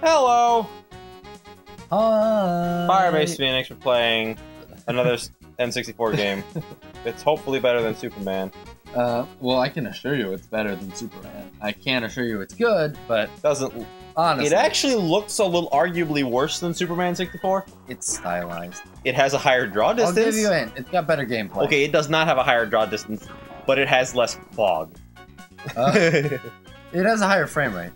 Hello! Hi. Firebase Phoenix, we're playing another N64 game. It's hopefully better than Superman. Uh, well, I can assure you it's better than Superman. I can't assure you it's good, but Doesn't honestly, it actually looks a little arguably worse than Superman 64? it's stylized. It has a higher draw distance. I'll give you in. It's got better gameplay. Okay, it does not have a higher draw distance, but it has less fog. Uh, it has a higher frame rate.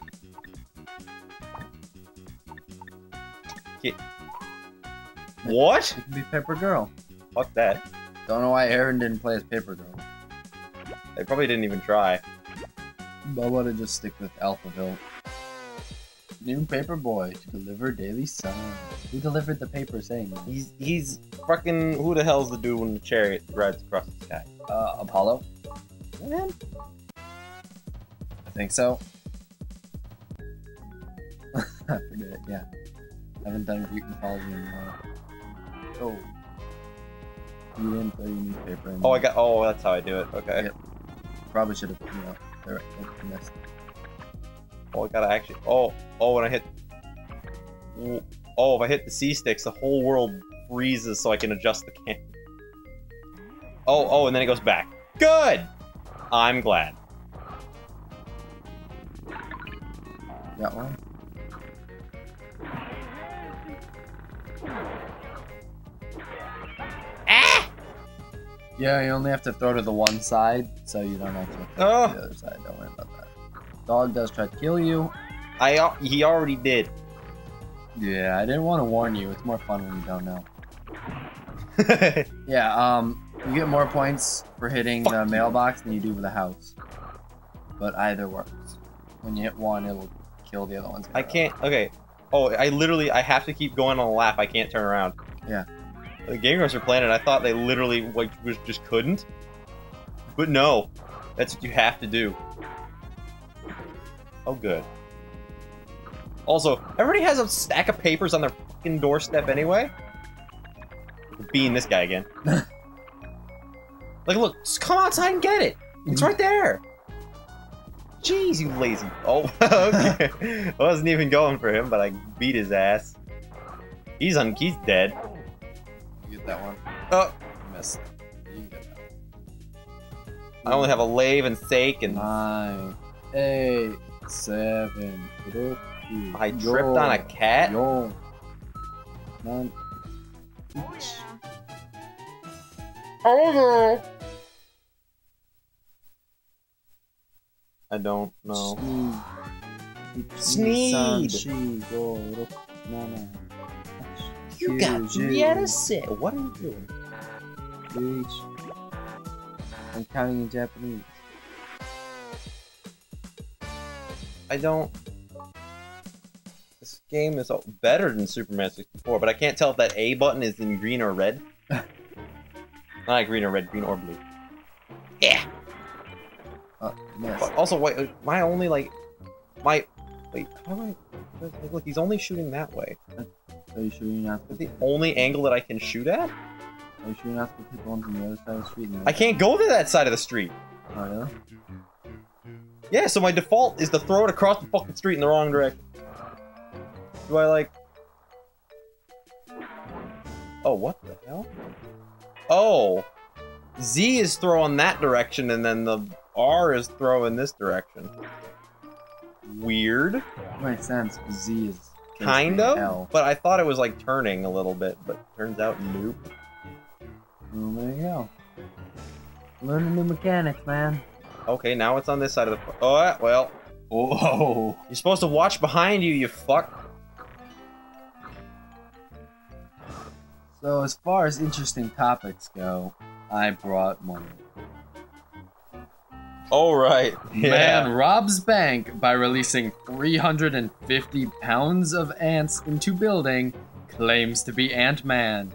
What? It can be Paper Girl. Fuck that. Don't know why Aaron didn't play as Paper Girl. They probably didn't even try. But I want to just stick with Alphaville. New paper boy to deliver daily sun. Who delivered the paper saying this? He's he's fucking who the hell's the dude when the chariot rides across the sky? Uh, Apollo? Man, I think so. I forget, yeah. I haven't done Greek mythology in a while. Oh. You didn't throw your newspaper in Oh, I got. Oh, that's how I do it. Okay. Yep. Probably should have, you know, missed. Oh, I gotta actually. Oh, oh, when I hit. Oh, if I hit the C sticks, the whole world freezes, so I can adjust the camera. Oh, oh, and then it goes back. Good. I'm glad. Got one? Yeah, you only have to throw to the one side, so you don't actually throw Oh. to the other side. Don't worry about that. Dog does try to kill you. I. He already did. Yeah, I didn't want to warn you. It's more fun when you don't know. Yeah, um, you get more points for hitting Fuck the mailbox than you do with the house. But either works. When you hit one, it'll kill the other ones. I can't. Okay. Oh, I literally. I have to keep going on the lap. I can't turn around. Yeah. The Game Grumps are playing it. I thought they literally like was- just couldn't. But no, that's what you have to do. Oh, good. Also, everybody has a stack of papers on their fucking doorstep anyway. Being this guy again. like, look, just come outside and get it. It's right there. Jeez, you lazy. Oh, okay. I wasn't even going for him, but I beat his ass. He's on. He's dead. You get that one. Oh, missed. You get that. I only have a lave and sake, and Nine, eight, seven. eight, I tripped on a cat. Yo. Nine. Each. I don't know. Sneed. Sneed. Shi, oh, go, ro, na, na. You got three out of six. What are you doing? ju, each. I'm counting in Japanese. I don't. This game is better than Superman 64, but I can't tell if that A button is in green or red. Not green or red, green or blue. Yeah. Uh. But also, wait, uh, my only like, my wait, how do I? Look, he's only shooting that way. Are you sure you're not Is the only angle that I can shoot at? Are you sure you're not supposed to hit the ones on the other side of the street? I can't go to that side of the street. Oh, really? Yeah, so my default is to throw it across the fucking street in the wrong direction. Do I like? Oh, what the hell? Oh, Z is throwing that direction, and then the R is throwing this direction. Weird, Makes sense. Z is kind of. L. But I thought it was like turning a little bit, but turns out nope. Well, there you go. Learning new mechanics, man. Okay, now it's on this side of the. Oh, uh, well, Oh. you're supposed to watch behind you, you fuck. So as far as interesting topics go, I brought one. All right. Man robs bank by releasing 350 pounds of ants into building, claims to be Ant-Man.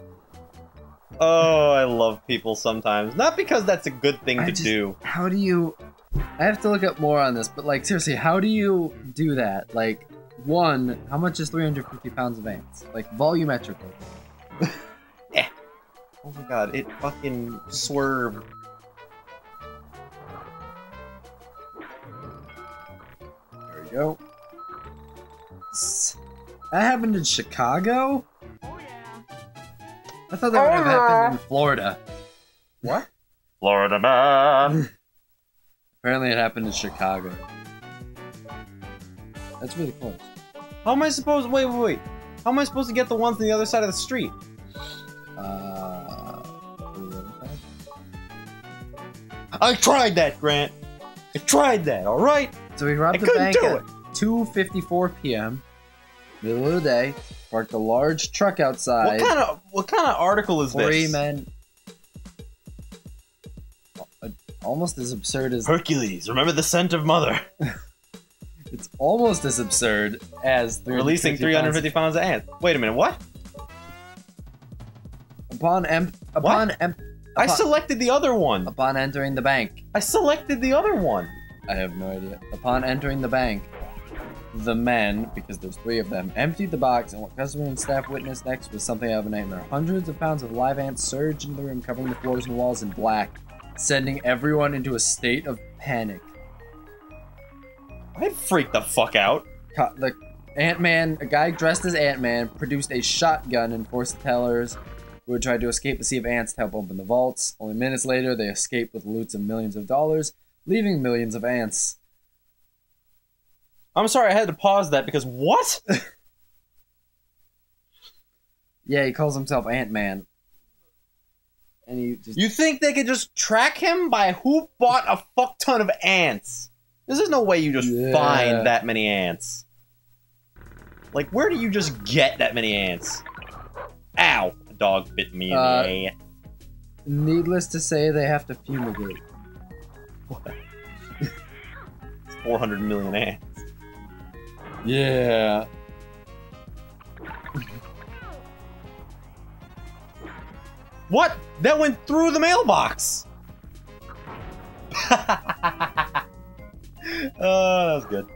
Oh, I love people sometimes. Not because that's a good thing I to just- do. How do you... I have to look up more on this, but like seriously, how do you do that? Like, one, how much is 350 pounds of ants? Like, volumetrically. Oh my god, it fucking swerved. Go. That happened in Chicago? Oh yeah. I thought that would have happened in Florida. What? Florida man. Apparently it happened in Chicago. That's really close. How am I supposed? Wait, wait, wait. How am I supposed to get the ones on the other side of the street? Uh, the other side? I tried that, Grant. I tried that. All right. So we I robbed the bank at 2:54 p.m. Middle of the day. Parked a large truck outside. What kind of what kind of article is Three this? men. Uh, Almost as absurd as Hercules, remember the scent of mother. it's almost as absurd as Releasing 350 350 pounds of ants. Wait a minute, what? upon em- upon em- I selected the other one. upon entering the bank. I selected the other one. I have no idea. Upon entering the bank, the men, because there's three of them, emptied the box, and what customer and staff witnessed next was something out of a nightmare. Hundreds of pounds of live ants surged into the room, covering the floors and walls in black, sending everyone into a state of panic. I'd freak the fuck out. Co- The Ant Man, a guy dressed as Ant Man, produced a shotgun and forced the tellers who had tried to escape the sea of ants to help open the vaults. Only minutes later, they escaped with loots of millions of dollars, leaving millions of ants. I'm sorry, I had to pause that because what? Yeah, he calls himself Ant Man. And he just You think they could just track him by who bought a fuck ton of ants? There's no way you just Yeah. find that many ants. Like, where do you just get that many ants? Ow! A dog bit me in Uh, the ass. needless to say, they have to fumigate. It's 400 million ants. Yeah. What? That went through the mailbox! Uh, oh, that was good.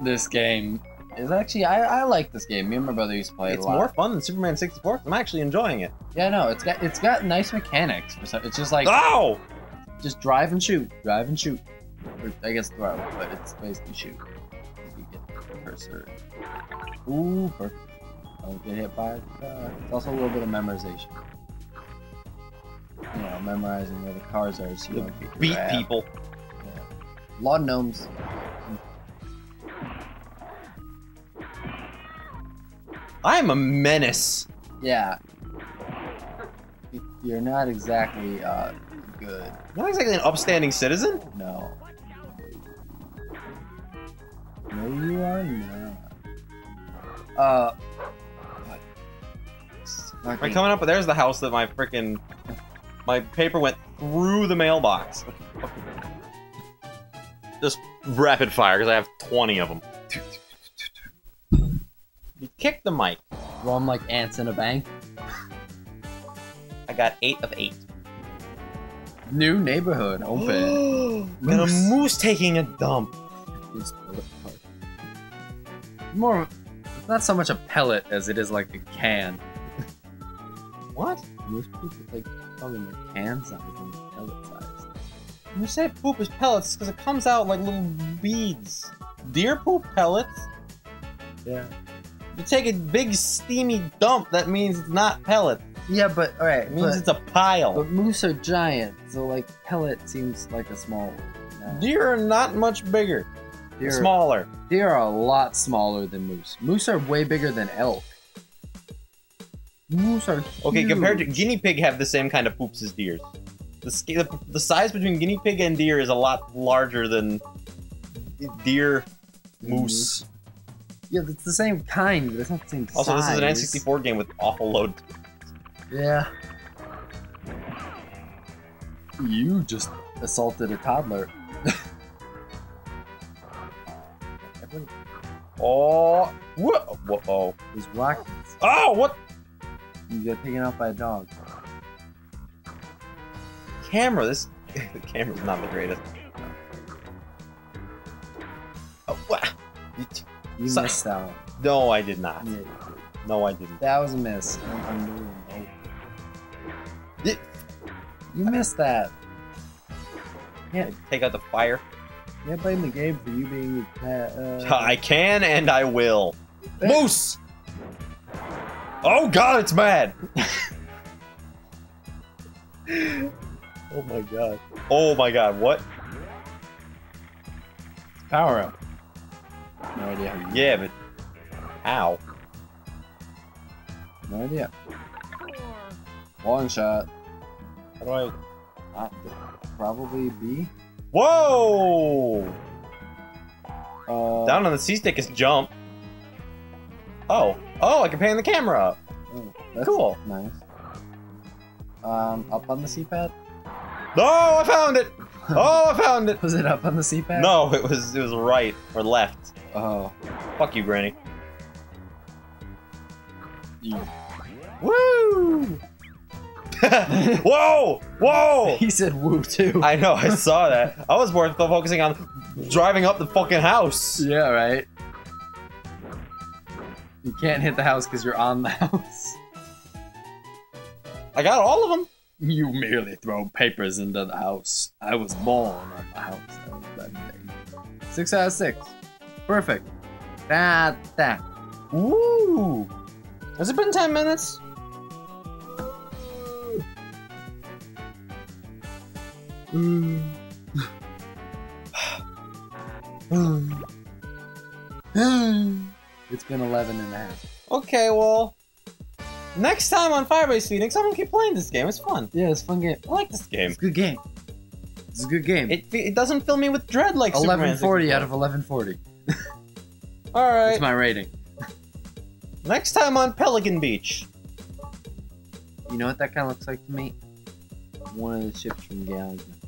This game is actually I, I like this game. Me and my brother used to play it It's a lot. more fun than Superman 64. I'm actually enjoying it. Yeah, no, it's got it's got nice mechanics. It's just like Ow! Just drive and shoot, drive and shoot. Or, I guess throw, but it's basically shoot. You get the cursor. Ooh, perfect. Don't get hit by it. Uh, it's also a little bit of memorization. You know, memorizing where the cars are so you don't get Beat people. Yeah. Law gnomes. I'm a menace. Yeah. You're not exactly uh good. Not exactly an upstanding citizen. No. No, you are not. Uh. what? Am I coming up? But There's the house that my freaking my paper went through the mailbox. Just rapid fire because I have 20 of them. You kicked the mic. Run like ants in a bank. I got eight of eight. New neighborhood open. and a Moose. moose taking a dump. Just pull it apart. More, it's not so much a pellet as it is like a can. What? Moose poop is like probably like can size and pellet size. When you say poop is pellets, because it comes out like little beads. Deer poop pellets. Yeah. You take a big steamy dump, that means it's not pellet. Yeah, but all right. It means but, it's a pile. but moose are giant, so like pellet seems like a small one. No. Deer are not much bigger. Deer, Smaller. deer are a lot smaller than moose. Moose are way bigger than elk. Moose are huge. Okay, compared to guinea pig have the same kind of poops as deer. The, the, the size between guinea pig and deer is a lot larger than deer, moose. Yeah, it's the same kind, but it's not the same Also, this is an size. N64 game with awful load. Yeah. You just assaulted a toddler. Oh, oh, what? whoa, These rockets. oh, what? You got taken out by a dog. Camera, this the camera's not the greatest. Oh, what? You You So- missed that one. No, I did not. Yeah, you No, I didn't. That was a miss. I'm, I'm. Did- You missed that. Yeah, Take out the fire. can't blame the game for you being uh, uh, I can and I will. Moose! Oh god, it's mad! oh my god. Oh my god, what? Power up. No idea how you. Yeah, but. Ow. No idea. Long shot. How do I. Uh, probably B. Whoa! Uh, Down on the C stick is jump. Oh. Oh, I can pan the camera up. oh, that's Cool. Nice. Um, up on the C-pad. No, I found it! Oh, I found it! Was it up on the C-pad? No, it was it was right or left. Oh. Fuck you, Granny. You. Woo! whoa! Whoa! He said woo too. I know, I saw that. I was more focusing on driving up the fucking house. yeah, right. You can't hit the house because you're on the house. I got all of them. You merely throw papers into the house. I was born on the house. That. Six out of six. Perfect. That that. Woo! Has it been 10 minutes? It's been 11 and a half. Okay, well, next time on Firebase Phoenix, I'm gonna keep playing this game. It's fun. Yeah, it's a fun game. I like this game. It's a good game. It's a good game. It, it doesn't fill me with dread like Superman 1140 out of 1140. All right. It's my rating. Next time on Pelican Beach. You know what that kind of looks like to me? One of the ships from Galaga.